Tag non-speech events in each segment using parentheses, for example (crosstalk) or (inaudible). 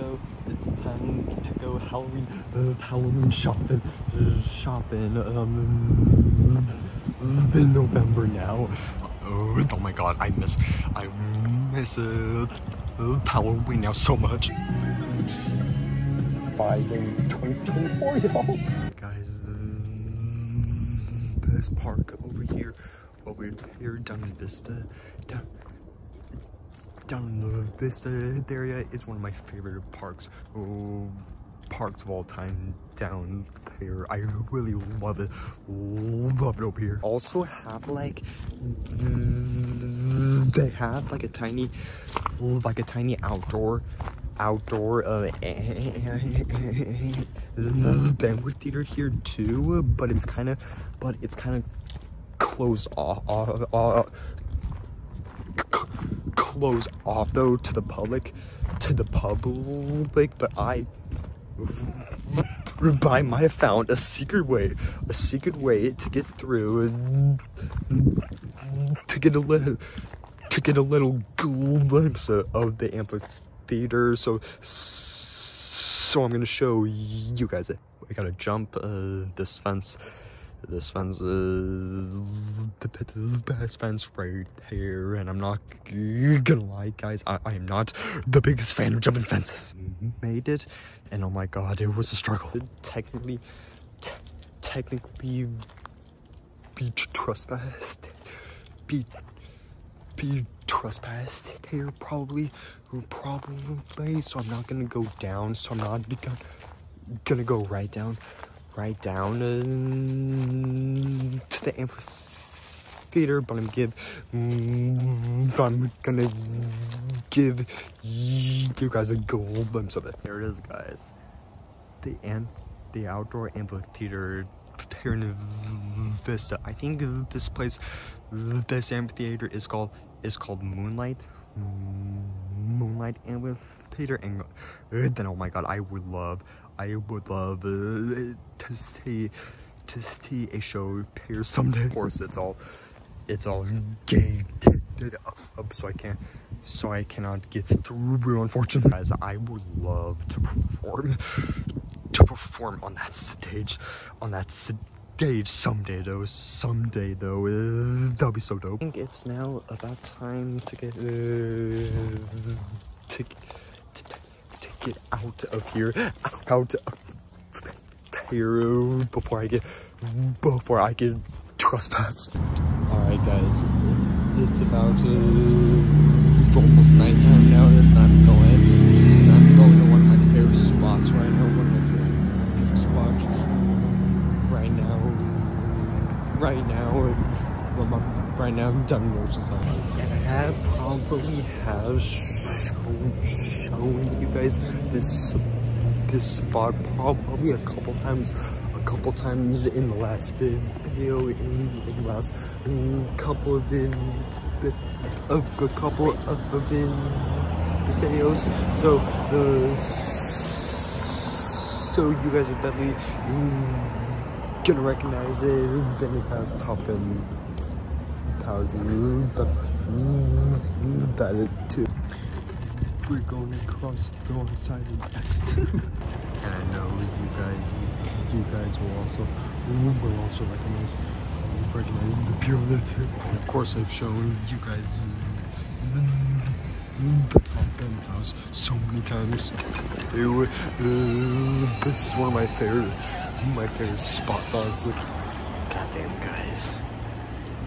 go. It's time to go Halloween, uh, Halloween shopping, uh, shopping. Um, in November now. Oh, oh my God, I miss, I miss uh, uh, Halloween now so much. Friday 2024, y'all. Guys, the best park over here, over here down in Vista, down down in the Vista area is one of my favorite parks. Oh, parks of all time down here. I really love it. Love it over here. Also have like they have like a tiny like a tiny outdoor outdoor uh banquet theater here too, but it's kind of but it's kind of closed off, off, off closed off though to the public to the public but i I might have found a secret way, a secret way to get through and to get a little, to get a little glimpse of the amphitheater. So, so I'm gonna show you guys it. I gotta jump uh, this fence this fence is uh, the best fence right here and i'm not gonna lie guys i, I am not the biggest fan of jumping fences mm-hmm. made it and oh my god it was a struggle. Technically technically be trespassed. Be be trespassed here probably probably so i'm not gonna go down so i'm not gonna, gonna go right down right down to the amphitheater, but I'm give, mm, I'm gonna give you guys a glimpse of it. There it is, guys. The and the outdoor amphitheater here in Vista. I think this place, this amphitheater is called is called Moonlight. Moonlight Amphitheater, and then oh my god, I would love I would love uh, to see to see a show here someday. Of course, it's all it's all gay, so I can't so I cannot get through. Unfortunately, guys, I would love to perform to perform on that stage on that stage someday though. Someday though. That'll be so dope. I think it's now about time to get uh, to get out of here, out of here before I get, before I get trespassed. Alright guys, it's about uh, almost nighttime now and I'm going, I'm going to one of my favorite spots right now, one of my favorite spots right now, right now, right now, I'm done with Oceanside. And I probably have shown, shown you guys this this spot probably a couple times a couple times in the last video in, in the last couple of in a, couple of videos. So uh, the so you guys are definitely mm, gonna recognize it. Then it has top gun thousand but mm, mm, that it too we're going across the one side X2. and I know you guys, you guys will also, will also recognize, recognize the pyramid too. And of course I've shown you guys the Top Gun house so many times. Uh, this is one of my favorite, my favorite spots honestly. Goddamn guys.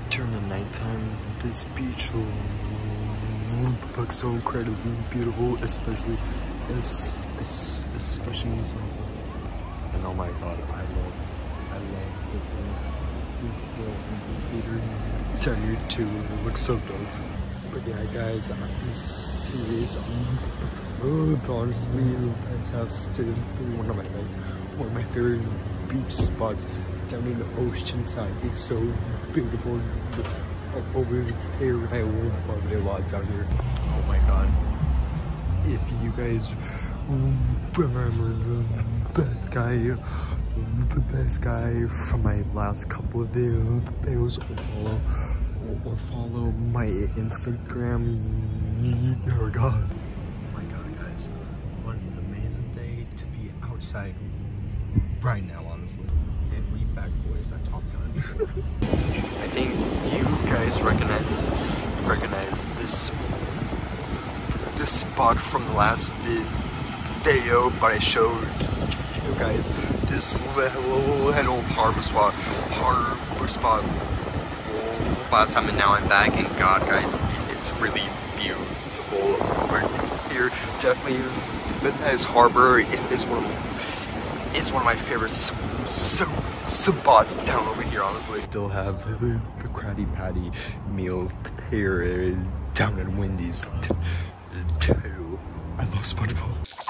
During the nighttime, this beach will looks so incredibly beautiful, especially as, as especially in the sunset. And oh my god, I love I love this uh, this little theater tenure too. It looks so dope. But yeah guys, I'm serious. Oh, honestly, that's how still one of my like one of my favorite beach spots down in the Oceanside. It's so beautiful over here. I will probably a lot down here. Oh my god. If you guys um, remember the best guy, the best guy from my last couple of videos, or follow, or follow my Instagram. Oh my god. Oh my god, guys. what an amazing day to be outside right now, honestly. And we back boys at Top Gun. I think you guys recognize this, recognize this, this spot from the last video, but I showed you guys this little, little harbor spot, harbor spot last time, and now I'm back. And God, guys, it's really beautiful over here. Definitely, the nice harbor is one of, is one of my favorite so spots down over here. Honestly, still have the Krabby Patty meal here down in Wendy's too. I love SpongeBob.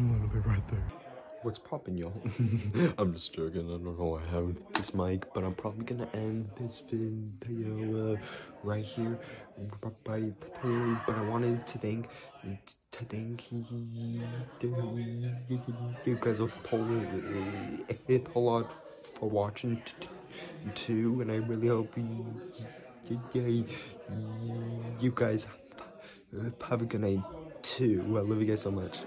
It's literally right there. What's poppin', y'all? (laughs) I'm just joking. I don't know why I have this mic, but I'm probably gonna end this video uh, right here. But I wanted to thank to thank you, guys a a lot for watching too, and I really hope you, you guys have a good night too. I love you guys so much.